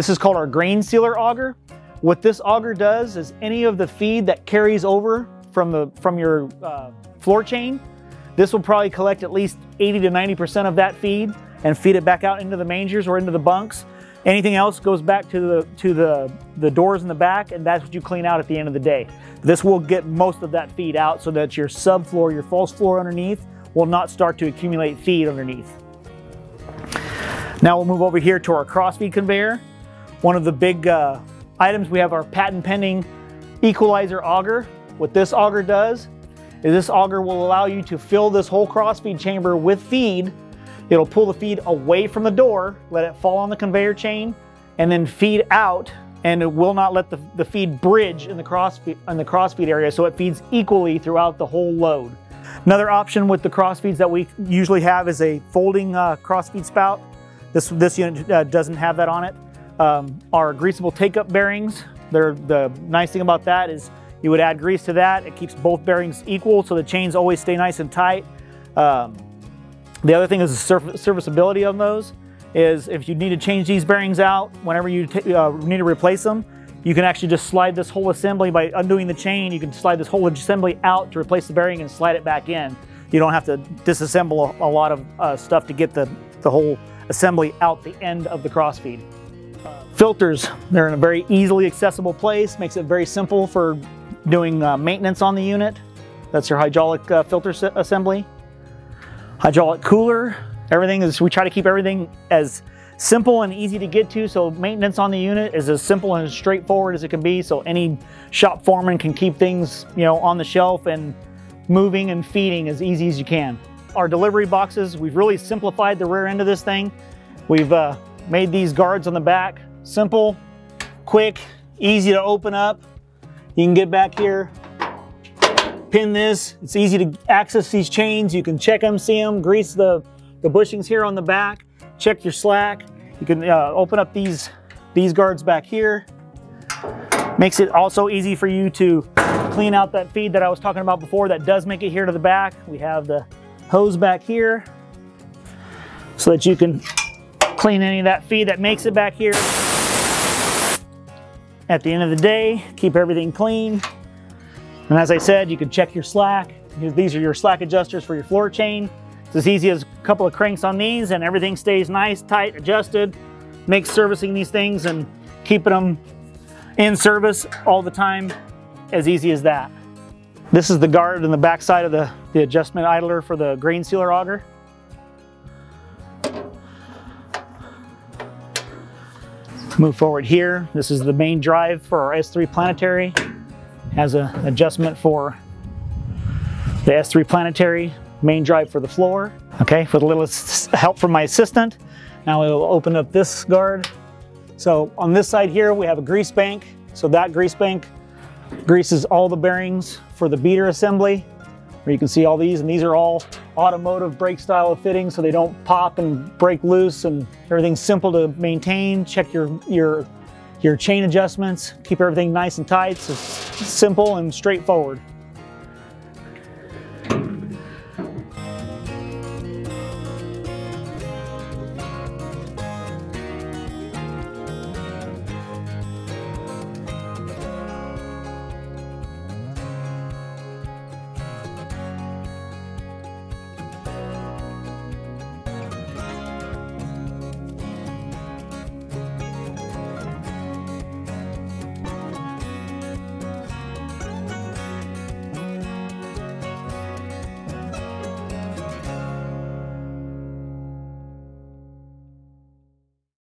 This is called our grain sealer auger. What this auger does is any of the feed that carries over from, the, from your uh, floor chain, this will probably collect at least 80 to 90% of that feed and feed it back out into the mangers or into the bunks. Anything else goes back to the to the, the doors in the back and that's what you clean out at the end of the day. This will get most of that feed out so that your subfloor, your false floor underneath will not start to accumulate feed underneath. Now we'll move over here to our crossfeed conveyor. One of the big uh, items, we have our patent pending equalizer auger. What this auger does is this auger will allow you to fill this whole crossfeed chamber with feed It'll pull the feed away from the door, let it fall on the conveyor chain, and then feed out and it will not let the, the feed bridge in the crossfeed in the crossfeed area so it feeds equally throughout the whole load. Another option with the crossfeeds that we usually have is a folding uh, crossfeed spout. This, this unit uh, doesn't have that on it. Um, our greasable take-up bearings, they're, the nice thing about that is you would add grease to that. It keeps both bearings equal so the chains always stay nice and tight. Um, the other thing is the serviceability of those is if you need to change these bearings out whenever you uh, need to replace them, you can actually just slide this whole assembly by undoing the chain. You can slide this whole assembly out to replace the bearing and slide it back in. You don't have to disassemble a, a lot of uh, stuff to get the, the whole assembly out the end of the crossfeed. Filters, they're in a very easily accessible place, makes it very simple for doing uh, maintenance on the unit. That's your hydraulic uh, filter assembly hydraulic cooler. Everything is, we try to keep everything as simple and easy to get to so maintenance on the unit is as simple and as straightforward as it can be so any shop foreman can keep things you know on the shelf and moving and feeding as easy as you can. Our delivery boxes, we've really simplified the rear end of this thing. We've uh, made these guards on the back simple, quick, easy to open up. You can get back here, pin this. It's easy to access these chains. You can check them, see them, grease the, the bushings here on the back, check your slack. You can uh, open up these, these guards back here. Makes it also easy for you to clean out that feed that I was talking about before that does make it here to the back. We have the hose back here so that you can clean any of that feed that makes it back here. At the end of the day, keep everything clean. And as I said, you can check your slack. These are your slack adjusters for your floor chain. It's as easy as a couple of cranks on these and everything stays nice, tight, adjusted. Makes servicing these things and keeping them in service all the time as easy as that. This is the guard in the backside of the, the adjustment idler for the grain sealer auger. Move forward here. This is the main drive for our S3 planetary has an adjustment for the S3 planetary main drive for the floor. Okay, with a little help from my assistant. Now we'll open up this guard. So on this side here, we have a grease bank. So that grease bank greases all the bearings for the beater assembly, where you can see all these, and these are all automotive brake style of fittings so they don't pop and break loose and everything's simple to maintain. Check your, your your chain adjustments, keep everything nice and tight, so simple and straightforward.